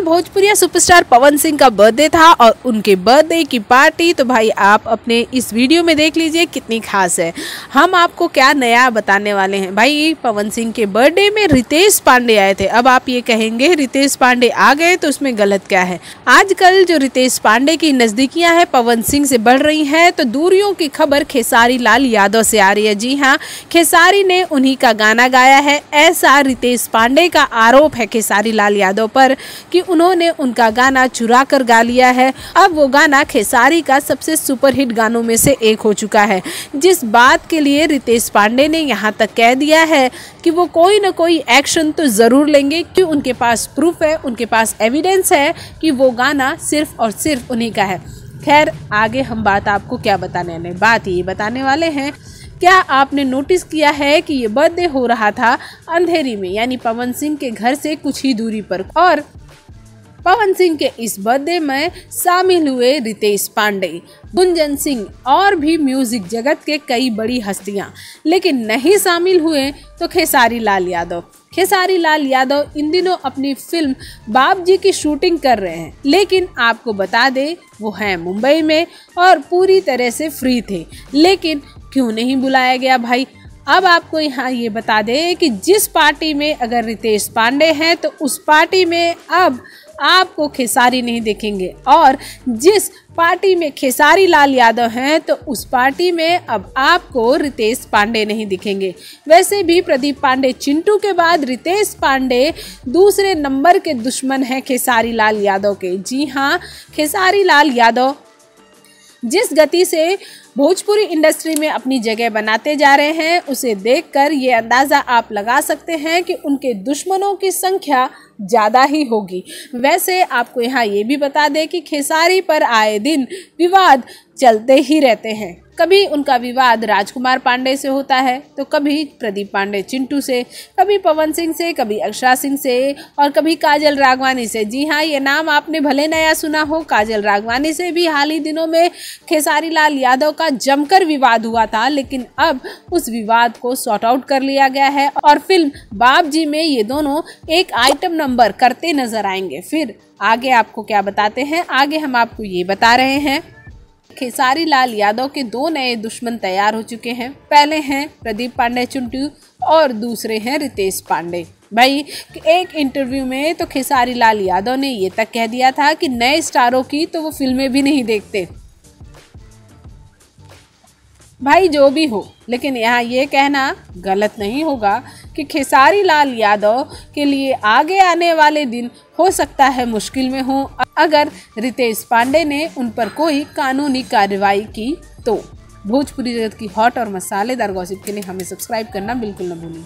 भोजपुरिया superstar Pawan Singh का birthday था और उनके बर्थडे की पार्टी तो भाई आप अपने इस वीडियो में देख लीजिए कितनी खास है। हम आपको क्या नया बताने वाले हैं? भाई, पवन सिंह के बर्थडे में रितेश पांडे आए थे। अब आप ये कहेंगे, रितेश पांडे आ गए तो उसमें गलत क्या है? आजकल जो रितेश पांडे की नज़दीकियाँ हैं, पवन सिंह से बढ़ रही हैं तो दूरियों की खबर खेसारी लाल यादव से आ रही है। जी हाँ खेसारी ने उन्हीं का गाना गाया है। ऐसा रितेश पांडे का आरोप है खेसारी लाल यादव पर कि उन्होंने उनका गाना चुरा कर गा लिया है। अब वो गाना खेसारी का सबसे सुपरहिट गानों में से एक हो चुका है। जिस बात के लिए रितेश पांडे ने यहाँ तक कह दिया है कि वो कोई ना कोई एक्शन तो ज़रूर लेंगे कि उनके पास प्रूफ है, उनके पास एविडेंस है कि वो गाना सिर्फ़ और सिर्फ़ उन्हीं का है। खैर, आगे हम बात आपको क्या बताने वाले बात ये बताने वाले हैं, क्या आपने नोटिस किया है कि ये बर्थडे हो रहा था अंधेरी में? यानी पवन सिंह के घर से कुछ ही दूरी पर। और पवन सिंह के इस बर्थडे में शामिल हुए रितेश पांडे। गुंजन सिंह और भी म्यूज़िक जगत के कई बड़ी हस्तियाँ, लेकिन नहीं शामिल हुए तो खेसारी लाल यादव। खेसारी लाल यादव इन दिनों अपनी फ़िल्म बाप जी की शूटिंग कर रहे हैं, लेकिन आपको बता दें, वो हैं मुंबई में और पूरी तरह से फ्री थे। लेकिन क्यों नहीं बुलाया गया भाई? अब आपको यहाँ ये बता दें कि जिस पार्टी में अगर रितेश पांडे हैं तो उस पार्टी में अब आपको खेसारी नहीं देखेंगे। और जिस पार्टी में खेसारी लाल यादव हैं तो उस पार्टी में अब आपको रितेश पांडे नहीं दिखेंगे। वैसे भी प्रदीप पांडे चिंटू के बाद रितेश पांडे दूसरे नंबर के दुश्मन हैं खेसारी लाल यादव के। जी हाँ खेसारी लाल यादव जिस गति से भोजपुरी इंडस्ट्री में अपनी जगह बनाते जा रहे हैं। उसे देखकर ये अंदाज़ा आप लगा सकते हैं कि उनके दुश्मनों की संख्या ज़्यादा ही होगी। वैसे आपको यहाँ ये भी बता दें कि खेसारी पर आए दिन विवाद चलते ही रहते हैं। कभी उनका विवाद राजकुमार पांडे से होता है तो कभी प्रदीप पांडे चिंटू से, कभी पवन सिंह से, कभी अक्षरा सिंह से, और कभी काजल रागवानी से। जी हाँ ये नाम आपने भले नया सुना हो, काजल रागवानी से भी हाल ही दिनों में खेसारी लाल यादव का जमकर विवाद हुआ था, लेकिन अब उस विवाद को सॉर्ट आउट कर लिया गया है, और फ़िल्म बाप जी में ये दोनों एक आइटम नंबर करते नज़र आएँगे। फिर आगे आपको क्या बताते हैं, आगे हम आपको ये बता रहे हैं। खेसारी लाल यादव के दो नए दुश्मन तैयार हो चुके हैं। पहले हैं प्रदीप पांडे चुंटू और दूसरे हैं रितेश पांडे। भाई, एक इंटरव्यू में तो खेसारी लाल यादव ने ये तक कह दिया था कि नए स्टारों की तो वो फ़िल्में भी नहीं देखते। भाई, जो भी हो। लेकिन यहाँ ये कहना गलत नहीं होगा कि खेसारी लाल यादव के लिए आगे आने वाले दिन हो सकता है मुश्किल में हो। अगर रितेश पांडे ने उन पर कोई कानूनी कार्रवाई की तो भोजपुरी जगत की हॉट और मसालेदार गॉसिप के लिए हमें सब्सक्राइब करना बिल्कुल न भूलें।